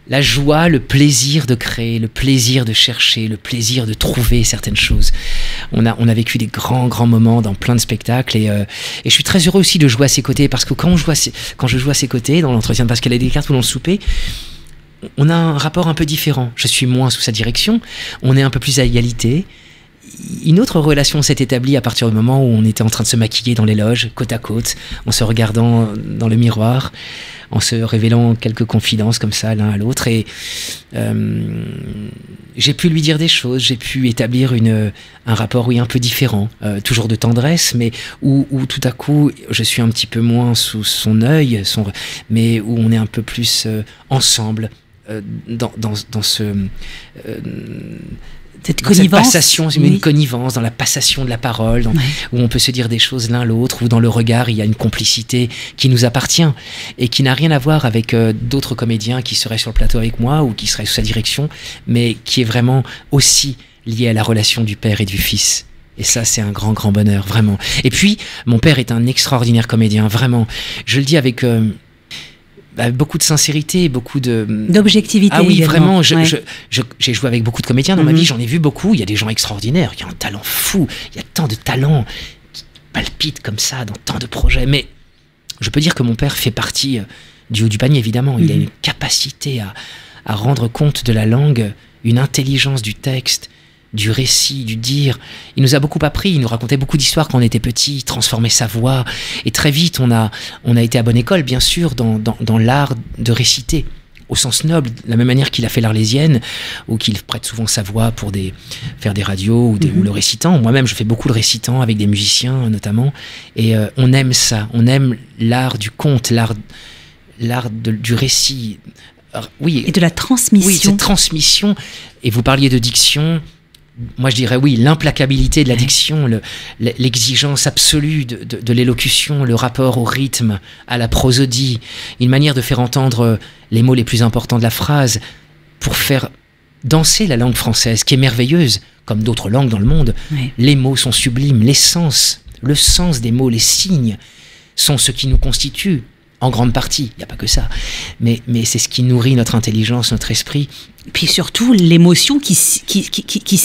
la joie, le plaisir de créer, le plaisir de chercher, le plaisir de trouver certaines choses. On a, on a vécu des grands, grands moments dans plein de spectacles et, euh, et je suis très heureux aussi de jouer à ses côtés parce que quand, on joue quand je joue à ses côtés dans l'entretien de Pascal cartes ou dans le souper, on a un rapport un peu différent. Je suis moins sous sa direction, on est un peu plus à égalité une autre relation s'est établie à partir du moment où on était en train de se maquiller dans les loges, côte à côte, en se regardant dans le miroir, en se révélant quelques confidences comme ça l'un à l'autre. Et euh, j'ai pu lui dire des choses, j'ai pu établir une, un rapport, oui, un peu différent, euh, toujours de tendresse, mais où, tout à coup, je suis un petit peu moins sous son œil, son, mais où on est un peu plus euh, ensemble dans, dans, dans, ce cette connivence. passation, une connivence dans la passation de la parole, où on peut se dire des choses l'un l'autre, où dans le regard il y a une complicité qui nous appartient et qui n'a rien à voir avec euh, d'autres comédiens qui seraient sur le plateau avec moi ou qui seraient sous sa direction, mais qui est vraiment aussi lié à la relation du père et du fils. Et ça, c'est un grand, grand bonheur, vraiment. Et puis, mon père est un extraordinaire comédien, vraiment. Je le dis avec... Euh, bah, beaucoup de sincérité, beaucoup de d'objectivité. Ah oui, vraiment. J'ai joué avec beaucoup de comédiens dans ma mhm. vie, j'en ai vu beaucoup. Il y a des gens extraordinaires, qui ont un talent fou. Il y a tant de talents qui palpitent comme ça dans tant de projets. Mais je peux dire que mon père fait partie euh, du haut du panier, évidemment. Il a mhm. une capacité à, à rendre compte de la langue, une intelligence du texte, du récit, du dire. Il nous a beaucoup appris, il nous racontait beaucoup d'histoires quand on était petit, transformait sa voix. Et très vite, on a, on a été à bonne école, bien sûr, dans, dans, l'art de réciter au sens noble, de la même manière qu'il a fait l'arlésienne, ou qu'il prête souvent sa voix pour des, faire des radios ou, des, mhm. le récitant. Moi-même, je fais beaucoup de récitant avec des musiciens notamment, et euh, on aime ça, on aime l'art du conte, l'art, l'art du récit. oui, et de la transmission. Oui, cette transmission. Et vous parliez de diction moi je dirais oui, l'implacabilité de l'addiction, l'exigence absolue de, l'élocution, le rapport au rythme, à la prosodie, une manière de faire entendre les mots les plus importants de la phrase pour faire danser la langue française, qui est merveilleuse, comme d'autres langues dans le monde. Les mots sont sublimes, l'essence, le sens des mots, les signes sont ce qui nous constitue en grande partie, il n'y a pas que ça, mais, mais c'est ce qui nourrit notre intelligence, notre esprit. Puis surtout l'émotion qui, qui, qui, qui, qui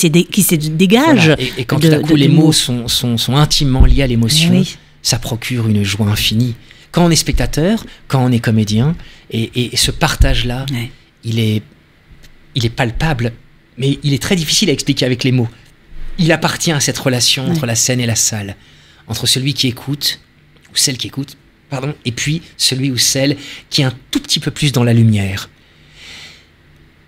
se dégage. Et, quand tout à coup les mots, sont, sont, sont, intimement liés à l'émotion, ça procure une joie infinie. Quand on est spectateur, quand on est comédien, et, et ce partage-là, il, est, il est palpable, mais il est très difficile à expliquer avec les mots. Il appartient à cette relation entre la scène et la salle, entre celui qui écoute, ou celle qui écoute, et puis celui ou celle qui est un tout petit peu plus dans la lumière.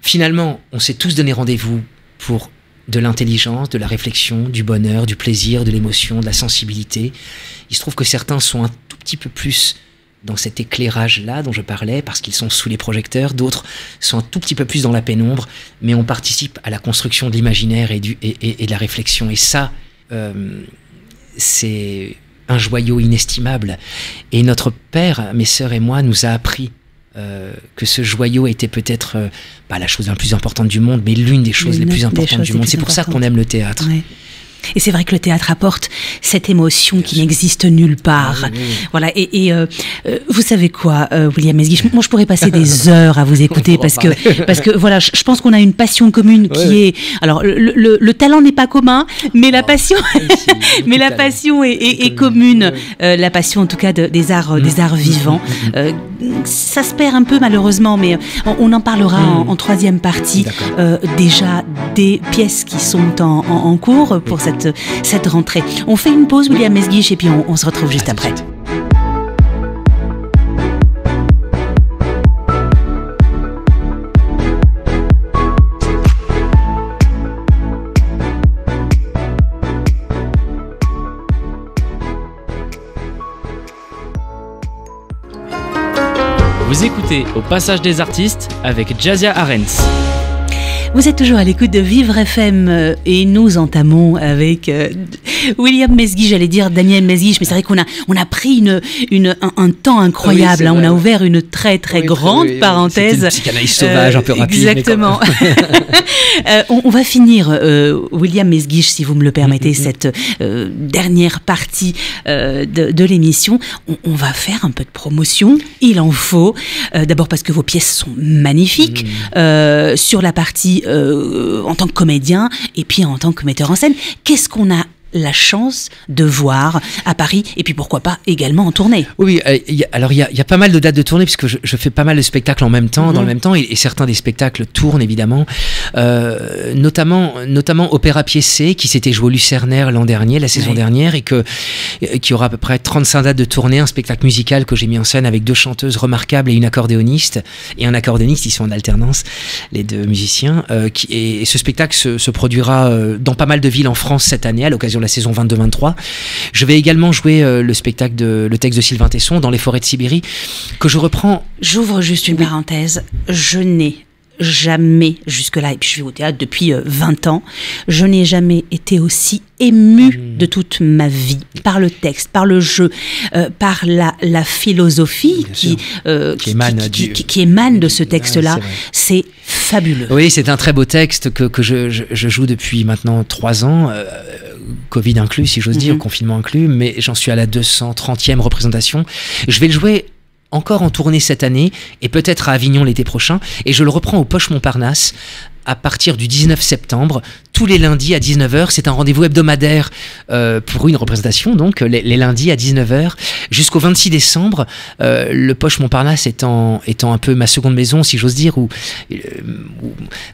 Finalement, on s'est tous donné rendez-vous pour de l'intelligence, de la réflexion, du bonheur, du plaisir, de l'émotion, de la sensibilité. Il se trouve que certains sont un tout petit peu plus dans cet éclairage-là dont je parlais, parce qu'ils sont sous les projecteurs, d'autres sont un tout petit peu plus dans la pénombre, mais on participe à la construction de l'imaginaire et, et, de la réflexion. Et ça, euh, c'est un joyau inestimable. Et notre père, mes sœurs et moi, nous a appris euh, que ce joyau était peut-être pas bah, la chose la plus importante du monde, mais l'une des choses les plus importantes du monde. C'est pour ça qu'on aime le théâtre. Et c'est vrai que le théâtre apporte cette émotion qui n'existe nulle part. Ah voilà. Et, euh, euh, vous savez quoi, euh, William Esguich? Moi, je pourrais passer des heures à vous écouter parce que, parce que voilà, je, pense qu'on a une passion commune qui est. Alors, le, le, talent n'est pas commun, mais la passion, mais la passion est, est, commune. la passion, en tout cas, de, des arts, des arts vivants. ça se perd un peu malheureusement, mais on, en parlera en, en, troisième partie. déjà des pièces qui sont en, en cours pour cette cette, rentrée. On fait une pause, William Mesguich, et puis on, se retrouve juste après. Vous écoutez Au Passage des Artistes avec Jazia Arens. Vous êtes toujours à l'écoute de Vivre FM euh, et nous entamons avec euh, William Mesguich, j'allais dire Daniel Mesguich, mais c'est vrai qu'on a, on a pris une, une, un, temps incroyable. Oui, hein. on a ouvert une très très Oui, grande oui, parenthèse. Une psychanalyse sauvage, un peu rapide, Exactement. Euh, on, on va finir, euh, William Mesguich, si vous me le permettez, Mhm. cette euh, dernière partie euh, de, de l'émission. On, on va faire un peu de promotion. Il en faut. Euh, D'abord parce que vos pièces sont magnifiques euh, sur la partie euh, en tant que comédien et puis en tant que metteur en scène. Qu'est-ce qu'on a la chance de voir à Paris et puis pourquoi pas également en tournée. Oui, euh, il y a- alors il y a, il y a pas mal de dates de tournée puisque je, je fais pas mal de spectacles en même temps, dans Mhm. le même temps, et, et certains des spectacles tournent évidemment, euh, notamment notamment Opéra Piessé qui s'était joué au Lucernaire l'an dernier, la saison Oui. dernière, et que qui aura à peu près 35 dates de tournée, un spectacle musical que j'ai mis en scène avec deux chanteuses remarquables et une accordéoniste et un accordéoniste, ils sont en alternance, les deux musiciens. euh, qui, et, et ce spectacle se, se produira dans pas mal de villes en France cette année à l'occasion de la saison 22-23. Je vais également jouer euh, le spectacle de le texte de Sylvain Tesson dans les forêts de Sibérie que je reprends. J'ouvre juste une parenthèse. Je n'ai jamais jusque-là, et puis je suis au théâtre depuis euh, 20 ans, je n'ai jamais été aussi émue Mmh. de toute ma vie par le texte, par le jeu, euh, par la, la philosophie qui, euh, émane qui, du- qui- qui émane de ce texte-là. Ouais, c'est fabuleux. Oui, c'est un très beau texte que, que je, je- je joue depuis maintenant trois ans, euh, Covid inclus si j'ose dire, Mhm. confinement inclus, mais j'en suis à la 230e représentation. Je vais le jouer encore en tournée cette année et peut-être à Avignon l'été prochain et je le reprends au Poche Montparnasse à partir du 19 septembre, tous les lundis à 19h. C'est un rendez-vous hebdomadaire euh, pour une représentation, donc les, les lundis à 19h, jusqu'au 26 décembre. Euh, le Poche Montparnasse étant, étant un peu ma seconde maison, si j'ose dire, ou, euh,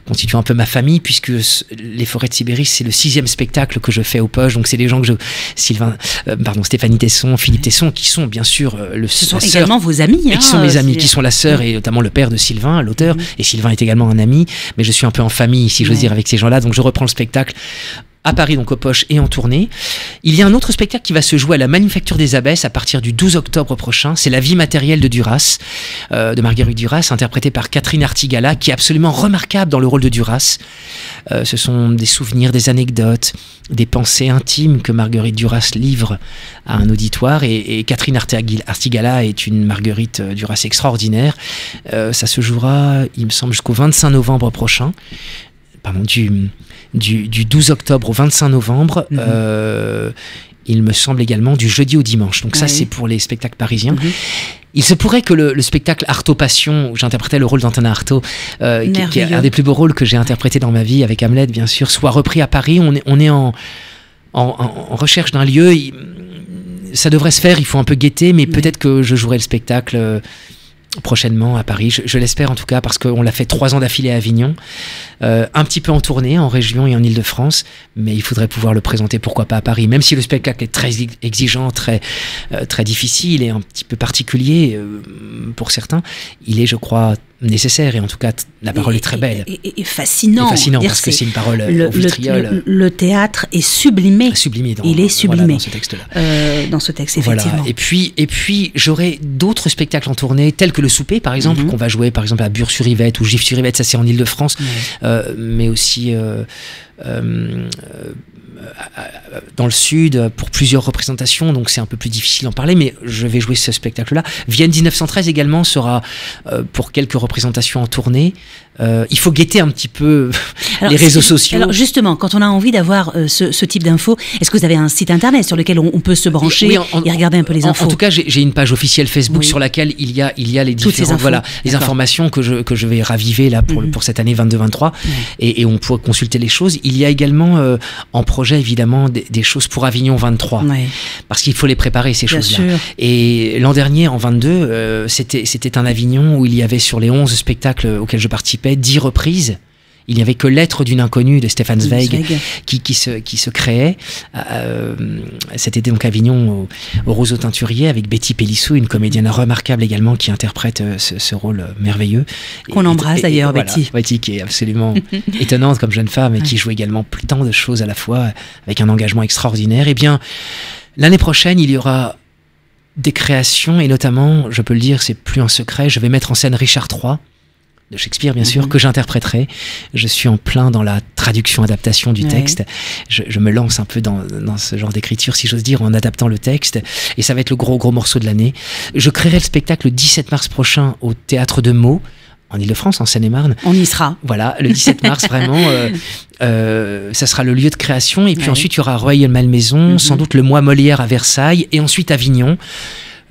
constituant un peu ma famille, puisque les Forêts de Sibérie, c'est le sixième spectacle que je fais au Poche. Donc c'est des gens que je... Sylvain, euh, pardon, Stéphanie Tesson, Philippe Tesson, qui sont bien sûr le Ce sont également vos amis. et hein, qui sont mes euh, amis, qui sont la sœur et notamment le père de Sylvain, l'auteur. Et Sylvain est également un ami, mais je suis un peu en famille, si j'ose Ouais. dire, avec ces gens-là. Donc je reprends le spectacle à Paris, donc au Poche et en tournée. Il y a un autre spectacle qui va se jouer à la Manufacture des Abbesses à partir du 12 octobre prochain. C'est La vie matérielle de Duras, euh, de Marguerite Duras, interprétée par Catherine Artigala, qui est absolument remarquable dans le rôle de Duras. Euh, ce sont des souvenirs, des anecdotes, des pensées intimes que Marguerite Duras livre à un auditoire. Et, Catherine Artigala- est une Marguerite euh, Duras extraordinaire. Ça se jouera, il me semble, jusqu'au 25 novembre prochain. Pardon, du, du, du 12 octobre au 25 novembre. Mhm. Euh, il me semble également du jeudi au dimanche. Donc ça, c'est pour les spectacles parisiens. Mhm. Il se pourrait que le, le spectacle Artaud Passion, où j'interprétais le rôle d'Antonin Artaud, euh, qui, qui est un des plus beaux rôles que j'ai interprété dans ma vie avec Hamlet, bien sûr, soit repris à Paris. On est, on est en, en, recherche d'un lieu. Ça devrait se faire, il faut un peu guetter, mais peut-être que je jouerai le spectacle euh, prochainement à Paris. Je, l'espère en tout cas, parce qu'on l'a fait trois ans d'affilée à Avignon, euh, un petit peu en tournée, en région et en Ile-de-France, mais il faudrait pouvoir le présenter, pourquoi pas à Paris, même si le spectacle est très exigeant, très, euh, très difficile et un petit peu particulier euh, pour certains, il est, je crois, nécessaire et en tout cas, la parole Et- est très belle. Et, et- et fascinant. Parce que c'est- une parole euh, le, le- vitriol, le- le théâtre est sublimé dans, il est voilà, sublimé. dans ce texte-là. euh, dans ce texte, effectivement. Voilà. Et puis, et puis j'aurai d'autres spectacles en tournée, tels que le souper, par exemple, Mhm. qu'on va jouer, par exemple, à Bure-sur-Yvette ou Gif-sur-Yvette, ça c'est en Ile-de-France, euh, mais aussi euh, dans le sud pour plusieurs représentations, donc c'est un peu plus difficile d'en parler, mais je vais jouer ce spectacle-là. Vienne 1913 également sera euh, pour quelques représentations en tournée. Euh, il faut guetter un petit peu Alors, les réseaux sociaux. Alors justement, quand on a envie d'avoir euh, ce, ce type d'infos, est-ce que vous avez un site internet sur lequel on, on peut se brancher Oui, en- en- et regarder un peu les infos En, tout cas, j'ai une page officielle Facebook Oui. sur laquelle il y a, il y a les Toutes différentes, voilà, les informations que je, que je vais raviver là pour, Mhm. pour cette année 22-23 et, et on pourra consulter les choses. Il y a également euh, en projet évidemment des, des choses pour Avignon 23 Ouais, parce qu'il faut les préparer ces choses-là. Et l'an dernier, en 22, euh, c'était c'était un Avignon où il y avait sur les 11 spectacles auxquels je 10 reprises. Il n'y avait que Lettre d'une inconnue de Stéphane Zweig qui, qui, se, qui se créait. Euh, C'était donc Avignon au, au Roseau Teinturier avec Betty Pélissou, une comédienne remarquable également qui interprète euh, ce, ce rôle merveilleux. Qu'on embrasse d'ailleurs, voilà, Betty. Betty qui est absolument étonnante comme jeune femme et qui joue également plus tant de choses à la fois avec un engagement extraordinaire. Eh bien, l'année prochaine, il y aura des créations et notamment, je peux le dire, c'est plus un secret, je vais mettre en scène Richard III de Shakespeare, bien sûr, que j'interpréterai. Je suis en plein dans la traduction, adaptation du Ouais. texte. Je, je me lance un peu dans, dans ce genre d'écriture, si j'ose dire, en adaptant le texte. Et ça va être le gros, gros morceau de l'année. Je créerai le spectacle le 17 mars prochain au Théâtre de Meaux, en Ile-de-France, en Seine-et-Marne. On y sera. Voilà, le 17 mars, vraiment, euh, euh, ça sera le lieu de création. Et puis Ouais. ensuite, il y aura Royal Malmaison, Mhm. sans doute le mois Molière à Versailles, et ensuite Avignon.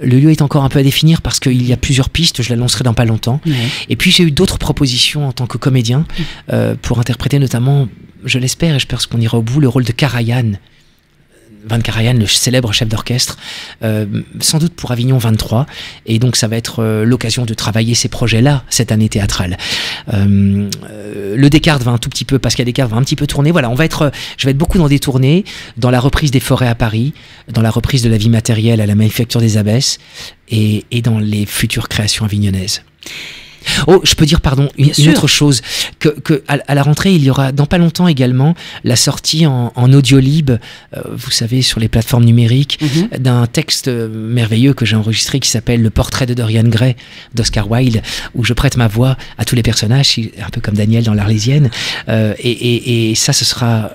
Le lieu est encore un peu à définir parce qu'il y a plusieurs pistes, je l'annoncerai dans pas longtemps. Ouais. Et puis j'ai eu d'autres propositions en tant que comédien euh, pour interpréter notamment, je l'espère et je pense qu'on ira au bout, le rôle de Karajan. Van Karajan, le célèbre chef d'orchestre, euh, sans doute pour Avignon 23. Et donc ça va être euh, l'occasion de travailler ces projets-là cette année théâtrale. Euh, euh, le Descartes va un tout petit peu, Pascal Descartes va un petit peu tourner. Voilà, on va être, euh, je vais être beaucoup dans des tournées, dans la reprise des forêts à Paris, dans la reprise de la vie matérielle à la manufacture des abbesses et, et dans les futures créations avignonnaises. Oh, je peux dire, pardon, une, autre chose, que, que à, à la rentrée, il y aura dans pas longtemps également la sortie en, en audio lib, euh, vous savez, sur les plateformes numériques, Mhm. d'un texte euh, merveilleux que j'ai enregistré qui s'appelle Le portrait de Dorian Gray d'Oscar Wilde, où je prête ma voix à tous les personnages, un peu comme Daniel dans l'Arlésienne. Euh, et, et- et ça, ce sera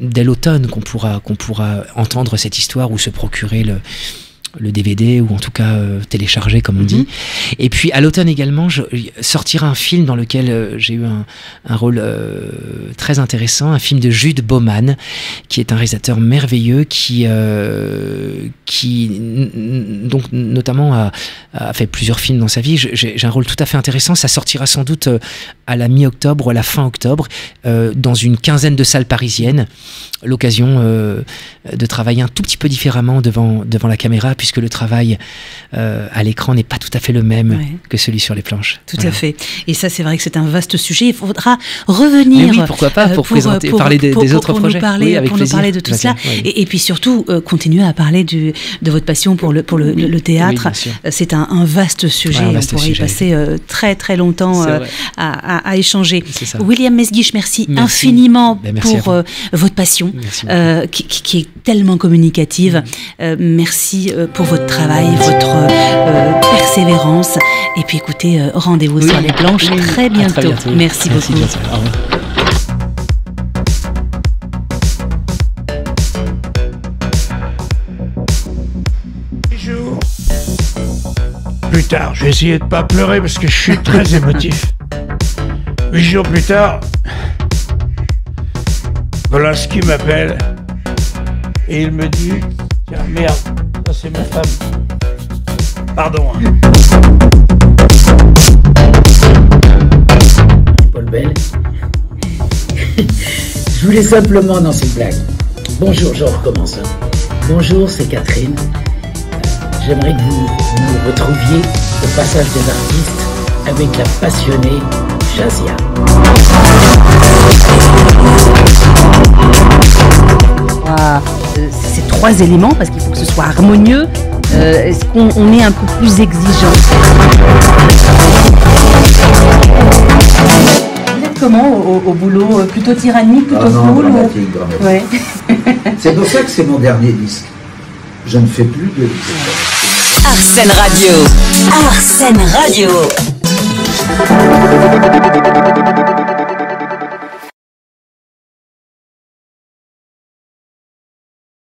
dès l'automne qu'on pourra, qu'on pourra entendre cette histoire ou se procurer le le DVD ou en tout cas euh, télécharger comme on Mhm. dit. Et puis à l'automne également, je, sortira un film dans lequel euh, j'ai eu un, un rôle euh, très intéressant, un film de Jude Baumann, qui est un réalisateur merveilleux qui, euh, qui donc notamment a, a fait plusieurs films dans sa vie. J'ai un rôle tout à fait intéressant. Ça sortira sans doute à la mi-octobre ou à la fin octobre dans une quinzaine de salles parisiennes. L'occasion de travailler un tout petit peu différemment devant, devant la caméra puisque le travail euh, à l'écran n'est pas tout à fait le même Ouais. que celui sur les planches. Tout Voilà. à fait. Et ça, c'est vrai que c'est un vaste sujet. Il faudra Mais revenir. oui, pourquoi pas, euh, pour, présenter, parler des, pour- des pour- autres pour projets. Nous parler, Oui, avec pour nous parler de tout cela. oui. Et, et puis surtout, euh, continuer à parler du, de votre passion pour le, pour le, le- le Oui, théâtre. Euh, c'est un, un vaste sujet. Ouais, un vaste On pourrait sujet. y passer euh, très très longtemps euh, à, à- à échanger. William Mesguich, merci, Merci. infiniment Ben, merci pour euh, votre passion. Euh, qui, est tellement communicative. Euh, merci euh, pour votre travail, votre euh, persévérance. Et puis écoutez, euh, rendez-vous Oui. sur les planches Oui. très bientôt. bientôt. Merci beaucoup. bientôt. Au revoir. jours plus tard, je vais essayer de pas pleurer parce que je suis très émotif. Huit jours plus tard, Polanski m'appelle et il me dit Tiens, merde, c'est ma femme. Pardon. hein. Paul Bell. Je voulais simplement, c'est une blague. Bonjour, je recommence. hein. Bonjour, c'est Catherine. Euh, J'aimerais que vous nous retrouviez au passage des artistes avec la passionnée Jazia. Ah, ces trois éléments, parce qu'il faut que ce soit harmonieux, euh, est-ce qu'on on est un peu plus exigeant Vous êtes comment au, au boulot Euh, Plutôt tyrannique, plutôt Ah non, cool ou- dramatique, dramatique. Ouais. C'est pour ça que c'est mon dernier disque. Je ne fais plus de disques. Arsène Radio. Arsène Radio.